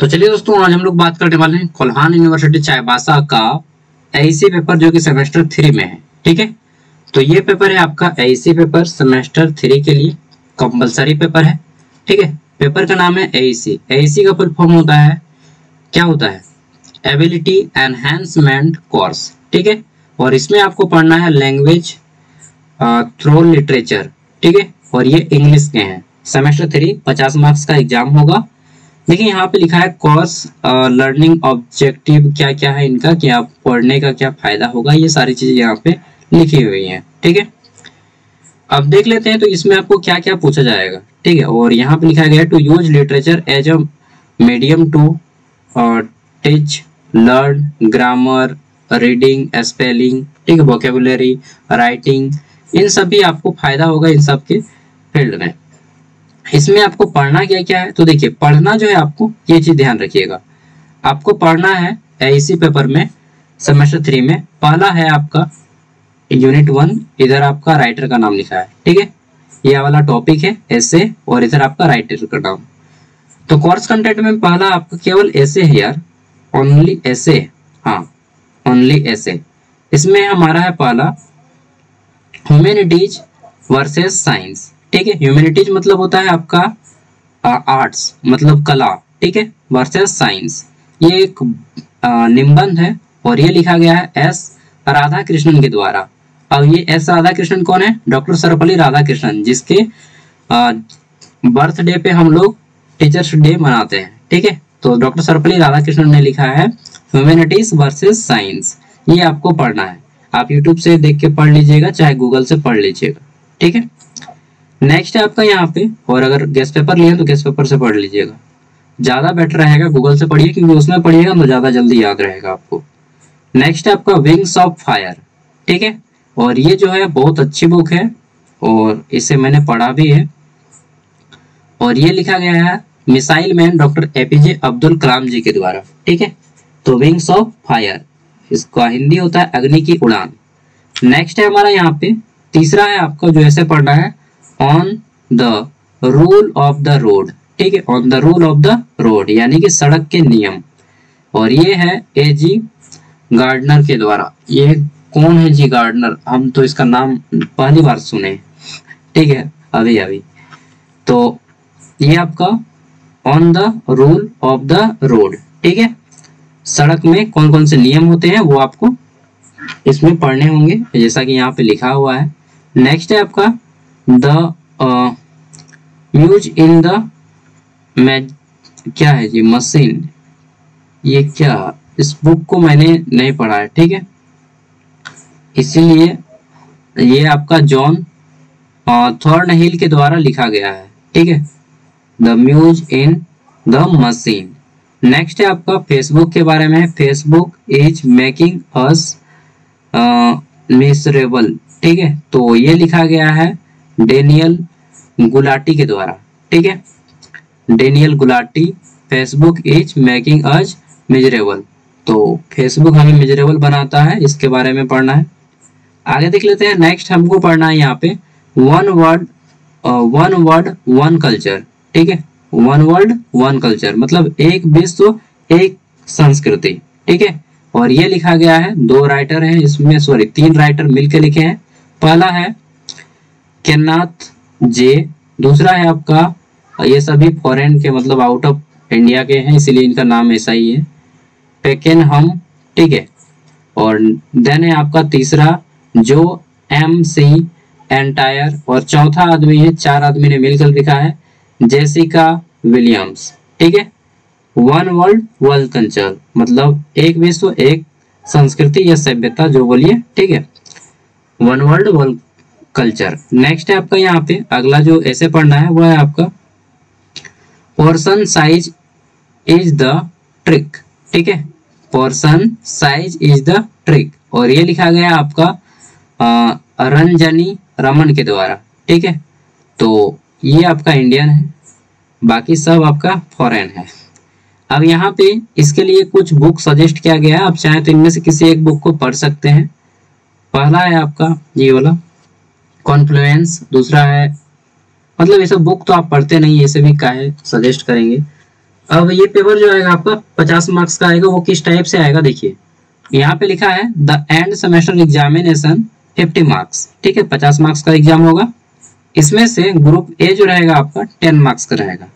तो चलिए दोस्तों, आज हम लोग बात करने वाले हैं कोल्हान यूनिवर्सिटी चाईबासा का एसी पेपर जो कि सेमेस्टर थ्री में है, ठीक है? तो ये पेपर है आपका एसी पेपर सेमेस्टर थ्री के लिए कंपलसरी पेपर है, ठीक है? पेपर का नाम है एसी एसी का फुल फॉर्म होता है, क्या होता है? एबिलिटी एनहेंसमेंट कोर्स ठीक है? और इसमें आपको पढ़ना है लैंग्वेज थ्रो लिटरेचर ठीक है? और ये इंग्लिश के हैं। सेमेस्टर थ्री पचास मार्क्स का एग्ज़ाम होगा। देखिए, यहाँ पे लिखा है कॉस लर्निंग ऑब्जेक्टिव क्या क्या है इनका क्या पढ़ने का क्या फ़ायदा होगा, ये सारी चीज़ें यहाँ पे लिखी हुई हैं, ठीक है? अब देख लेते हैं तो इसमें आपको क्या क्या पूछा जाएगा, ठीक है? और यहाँ पे लिखा गया to use literature as a medium to teach learn grammar reading spelling ठीक है? वोकेबुलरी राइटिंग इन सभी आपको फ़ायदा होगा इन सब के फ़ील्ड में। इसमें आपको पढ़ना क्या क्या है? तो देखिए, पढ़ना जो है आपको ये चीज़ ध्यान रखिएगा। आपको पढ़ना है इसी पेपर में सेमेस्टर थ्री में। पहला है आपका यूनिट वन इधर आपका राइटर का नाम लिखा है, ठीक है? ये वाला टॉपिक है ऐसे और इधर आपका राइटर का नाम। तो कोर्स कंटेंट में पहला आपका केवल ऐसे है यार। ओनली ऐसे हाँ ओनली ऐसे इसमें हमारा है पहला ह्यूमैनिटीज वर्सेस साइंस ठीक है? ह्यूमैनिटीज मतलब होता है आपका आर्ट्स मतलब कला, ठीक है? वर्सेस साइंस ये एक निबंध है और ये लिखा गया है एस राधा कृष्णन के द्वारा। अब ये एस राधा कृष्णन कौन है? डॉक्टर सर्वपल्ली राधा कृष्णन जिसके बर्थडे पे हम लोग टीचर्स डे मनाते हैं, ठीक है? तो डॉक्टर सर्वपल्ली राधा कृष्णन ने लिखा है ह्यूमैनिटीज वर्सेस साइंस ये आपको पढ़ना है। आप यूट्यूब से देख के पढ़ लीजिएगा, चाहे गूगल से पढ़ लीजिएगा, ठीक है? नेक्स्ट है आपका यहाँ पे, और अगर गेस्ट पेपर लिए तो गेस्ट पेपर से पढ़ लीजिएगा। ज़्यादा बेटर रहेगा गूगल से पढ़िए, क्योंकि उसमें पढ़िएगा तो ज़्यादा जल्दी याद रहेगा आपको। नेक्स्ट है आपका विंग्स ऑफ़ फायर ठीक है? और ये जो है बहुत अच्छी बुक है, और इसे मैंने पढ़ा भी है। और ये लिखा गया है missile man doctor APJ Abdul Kalam ji के द्वारा, ठीक है? तो विंग्स ऑफ़ फायर इसका हिंदी होता है अग्नि की उड़ान। नेक्स्ट है हमारा यहाँ पे, तीसरा है आपको जो ऐसे पढ़ना है on the rule of the road ठीक है? On the rule of the road यानी कि सड़क के नियम। और ये है ए जी गार्डनर के द्वारा। ये कौन है जी गार्डनर हम तो इसका नाम पहली बार सुने। ठीक है? अभी अभी। तो ये आपका on the rule of the road ठीक है? सड़क में कौन कौन से नियम होते हैं, वो आपको इसमें पढ़ने होंगे। जैसा कि यहाँ पे लिखा हुआ है। नेक्स्ट है आपका द यूज़ इन द क्या है जी मशीन। ये क्या, इस बुक को मैंने नहीं पढ़ा है, ठीक है? इसीलिए ये आपका जॉन थॉर्न हिल के द्वारा लिखा गया है, ठीक है? The muse in the machine. Next है आपका फेसबुक के बारे में। Facebook is making us miserable, ठीक है? तो ये लिखा गया है। डेनियल गुलाटी के द्वारा, ठीक है? Daniel Gulati, Facebook is making us miserable. तो फेसबुक हमें मिजरेबल बनाता है, इसके बारे में पढ़ना है। आगे देख लेते हैं नेक्स्ट हमको पढ़ना है यहाँ पे one word one word one culture ठीक है? वन वर्ल्ड वन कल्चर मतलब एक विश्व, एक संस्कृति, ठीक है? और ये लिखा गया है, दो राइटर हैं, इसमें सॉरी तीन राइटर मिलकर लिखे हैं। पहला है केनाथ जे, दूसरा है आपका, ये सभी फॉरेन के मतलब आउट ऑफ़ इंडिया के हैं, इसीलिए इनका नाम ऐसा ही है। पेकेन हम ठीक है। और देन है आपका तीसरा, जो एम सी एंटायर और चौथा आदमी है, चार आदमी ने मिलकर लिखा है जेसिका विलियम्स ठीक है। वन वर्ल्ड वर्ल्ड कल्चर मतलब एक विश्व, एक संस्कृति या सभ्यता, जो बोलिए, ठीक है। One world world culture. Next है आपका यहाँ पे, अगला जो ऐसे पढ़ना है, वो है आपका portion size is the trick ठीक है? Portion size is the trick और ये लिखा गया आपका रंजनी रमन के द्वारा। ठीक है? तो ये आपका इंडियन है, बाकी सब आपका फॉरेन है। अब यहाँ पे इसके लिए कुछ बुक सजेस्ट किया गया है। आप चाहे तो इनमें से किसी एक बुक को पढ़ सकते हैं। पहला है आपका ये वाला कॉन्फ्लुएंस दूसरा है मतलब ये सब बुक तो आप पढ़ते नहीं ऐसे भी का है सजेस्ट करेंगे। अब ये पेपर जो आएगा आपका पचास मार्क्स का आएगा वो किस टाइप से आएगा देखिए। यहाँ पे लिखा है the end semester examination fifty marks ठीक है पचास मार्क्स का एग्ज़ाम होगा। इसमें से ग्रुप ए जो रहेगा आपका टेन मार्क्स का रहेगा।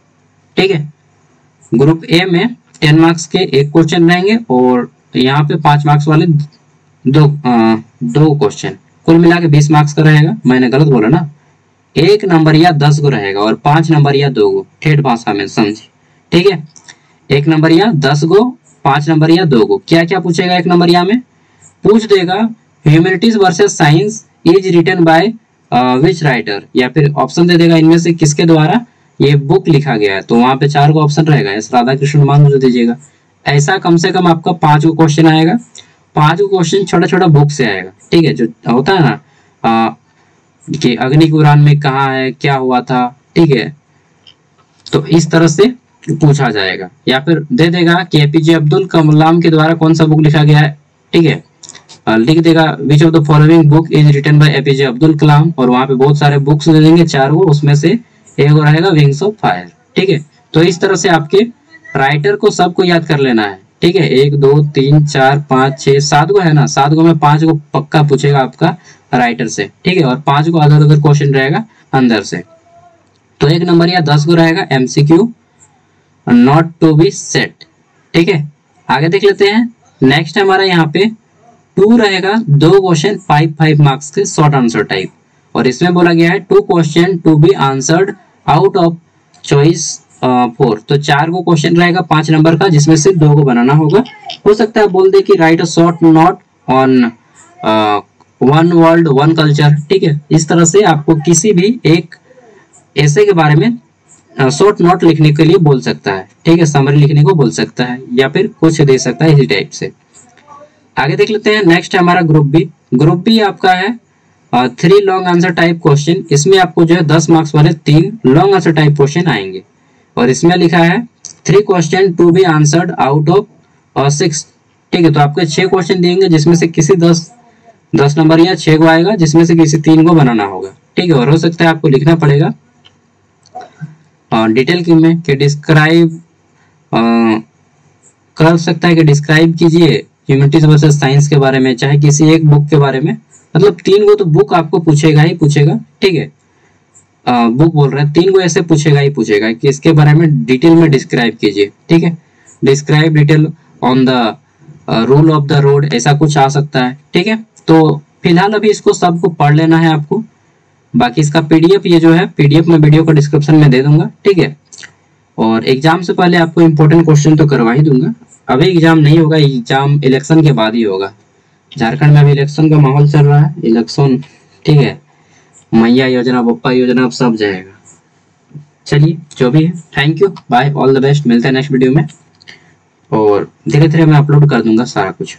ठीक है? ग्रुप ए में टेन मार्क्स के एक क्वेश्चन रहेंगे और यहाँ पे पाँच मार्क्स वाले दो आ, दो क्वेश्चन कुल मिला के बीस मार्क्स का रहेगा। मैंने गलत बोला ना? एक नंबर या दस गो रहेगा और पाँच नंबर या दो गो। ठेठ भाषा में समझे। ठीक है? एक नंबर या दस गो, पाँच नंबर या दो गो। क्या क्या पूछेगा एक नंबर या में? पूछ देगा humanities versus science is written by which writer या फिर ऑप्शन दे देगा इनमें से किसके द्वारा ये बुक लिखा गया है। तो वहाँ पे चार को ऑप्शन रहेगा। राधा कृष्ण मान जो दीजिएगा। ऐसा कम से कम आपका पाँच को क्वेश्चन आएगा। पाँच क्वेश्चन छोटा छोटा बुक से आएगा। ठीक है, जो होता है ना कि अग्नि कुरान में कहा है, क्या हुआ था, ठीक है? तो इस तरह से पूछा जाएगा। या फिर दे देगा कि एपीजे अब्दुल कलाम के द्वारा कौन सा बुक लिखा गया है, ठीक है? लिख देगा which of the following book is written by APJ Abdul Kalam? और वहाँ पे बहुत सारे बुक्स दे देंगे, चार वो उसमें से एक रहेगा विंग्स ऑफ़ फायर ठीक है? तो इस तरह से आपके राइटर को सबको याद कर लेना है। ठीक है, एक, दो, तीन, चार, पाँच, छह, सात गो है ना? सात गो में पाँच गो पक्का पूछेगा आपका राइटर से। ठीक है, और पाँच गो अदर अदर क्वेश्चन रहेगा अंदर से। तो एक नंबर या दस गो रहेगा MCQ not to be set ठीक है, आगे देख लेते हैं। नेक्स्ट हमारा यहाँ पे टू रहेगा, दो क्वेश्चन फाइव फाइव मार्क्स के शॉर्ट आंसर टाइप और इसमें बोला गया है two question to be answered out of choice four तो चार को क्वेश्चन रहेगा पाँच नंबर का, जिसमें से दो को बनाना होगा। हो सकता है बोल दे कि write a short note on one world one culture ठीक है? इस तरह से आपको किसी भी एक ऐसे के बारे में शॉर्ट नोट लिखने के लिए बोल सकता है। ठीक है? समरी लिखने को बोल सकता है, या फिर कुछ दे सकता है इसी टाइप से। आगे देख लेते हैं नेक्स्ट हमारा ग्रुप बी ग्रुप बी आपका है three long answer type question इसमें आपको जो है दस मार्क्स वाले तीन लॉन्ग आंसर टाइप क्वेश्चन आएँगे। और इसमें लिखा है three question to be answered out of six ठीक है तो आपको छह क्वेश्चन देंगे, जिसमें से किसी दस दस नंबर या छह को आएगा, जिसमें से किसी तीन को बनाना होगा। ठीक है, और हो सकता है आपको लिखना पड़ेगा और डिटेल की में कि डिस्क्राइब कर सकता है कि डिस्क्राइब कीजिए ह्यूमनिटीज वर्सेस साइंस के बारे में, चाहे किसी एक बुक के बारे में। मतलब तीन को तो बुक आपको पूछेगा ही पूछेगा। ठीक है बुक बोल रहे हैं, तीन को ऐसे पूछेगा ही पूछेगा कि इसके बारे में डिटेल में डिस्क्राइब कीजिए, ठीक है? Describe detail on the rule of the road ऐसा कुछ आ सकता है, ठीक है? तो फ़िलहाल अभी इसको सबको पढ़ लेना है आपको, बाकी इसका पीडीएफ ये जो है पीडीएफ में वीडियो का डिस्क्रिप्शन में दे दूँगा, ठीक है? और एग्ज़ाम से पहले आपको इम्पोर्टेंट क्वेश्चन तो करवा ही दूँगा, अभी एग्ज़ाम नहीं होगा एग्ज़ाम इलेक्शन के बाद ही होगा, झारखंड में अभी इलेक्शन का माहौल चल रहा है इलेक्शन ठीक है? मैया योजना बप्पा योजना, अब सब जाएगा। चलिए, जो भी है thank you bye all the best मिलते हैं नेक्स्ट वीडियो में। और धीरे धीरे मैं अपलोड कर दूँगा सारा कुछ।